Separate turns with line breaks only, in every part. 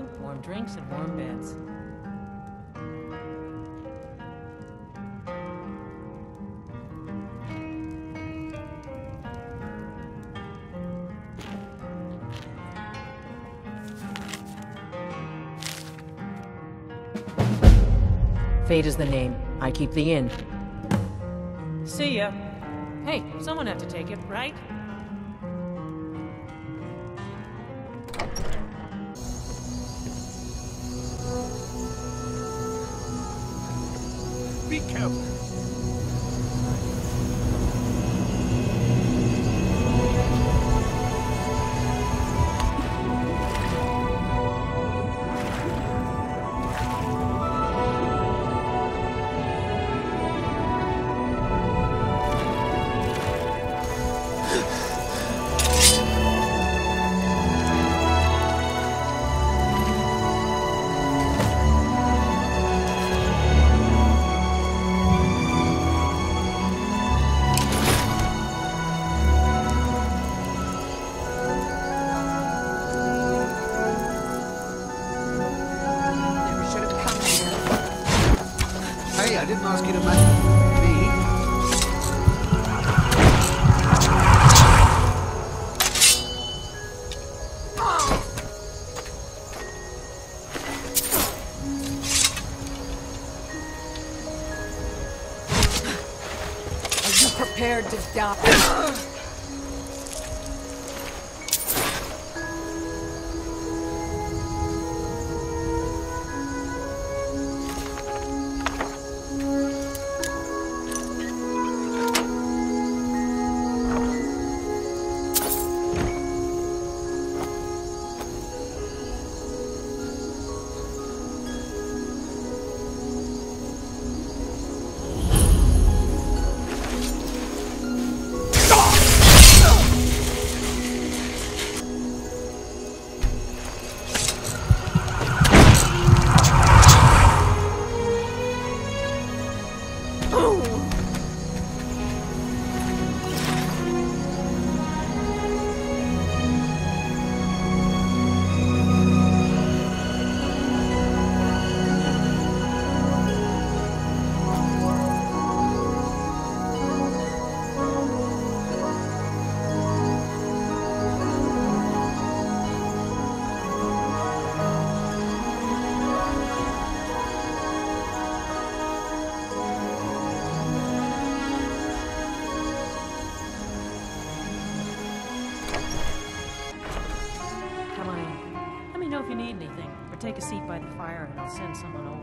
food, warm drinks, and warm beds.
Faida's the name. I keep the inn.
See ya. Hey, someone had to take it, right?
Be
prepared to die?
Seat by the fire and I'll send someone over.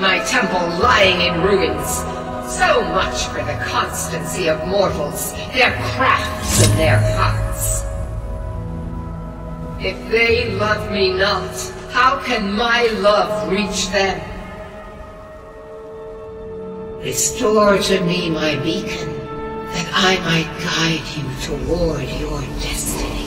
My temple lying in ruins. So much for the constancy of mortals, their crafts and their hearts. If they love me not, how can my love reach them? Restore to me my beacon, that I might guide you toward your destiny.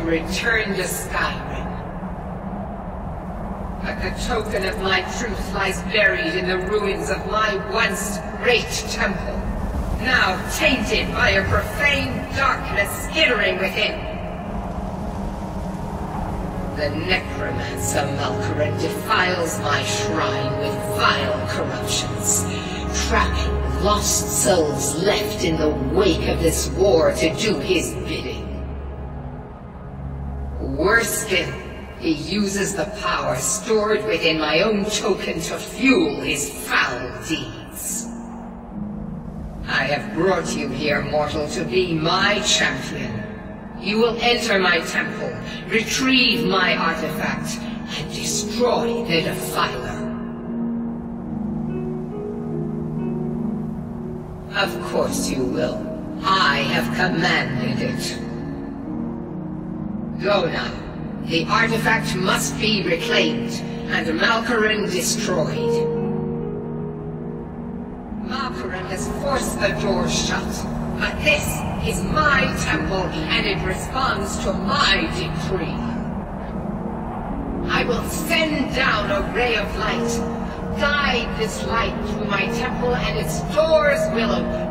To return to Skyrim. But the token of my truth lies buried in the ruins of my once great temple, now tainted by a profane darkness skittering within. The necromancer Malkoran defiles my shrine with vile corruptions, trapping lost souls left in the wake of this war to do his bidding. Worse still, he uses the power stored within my own token to fuel his foul deeds. I have brought you here, mortal, to be my champion. You will enter my temple, retrieve my artifact, and destroy the Defiler. Of course you will. I have commanded it. Go now. The artifact must be reclaimed, and Malkoran destroyed. Malkoran has forced the door shut, but this is my temple, and it responds to my decree. I will send down a ray of light. Guide this light through my temple, and its doors will open.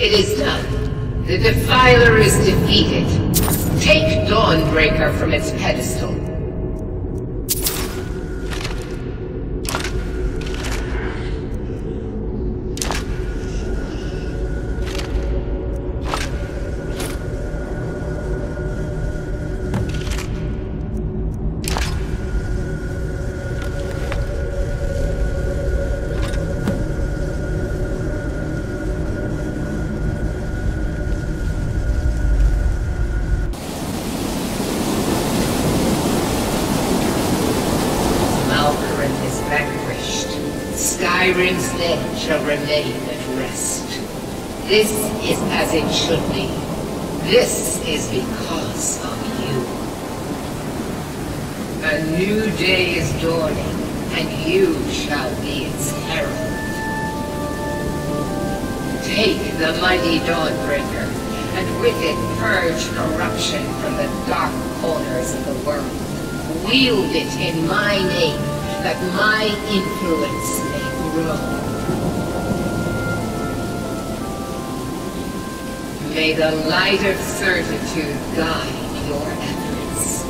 It is done. The Defiler is defeated. Take Dawnbreaker from its pedestal. Skyrim's dead shall remain at rest. This is as it should be. This is because of you. A new day is dawning, and you shall be its herald. Take the mighty Dawnbreaker, and with it purge corruption from the dark corners of the world. Wield it in my name, that my influence. May the light of certitude guide your efforts.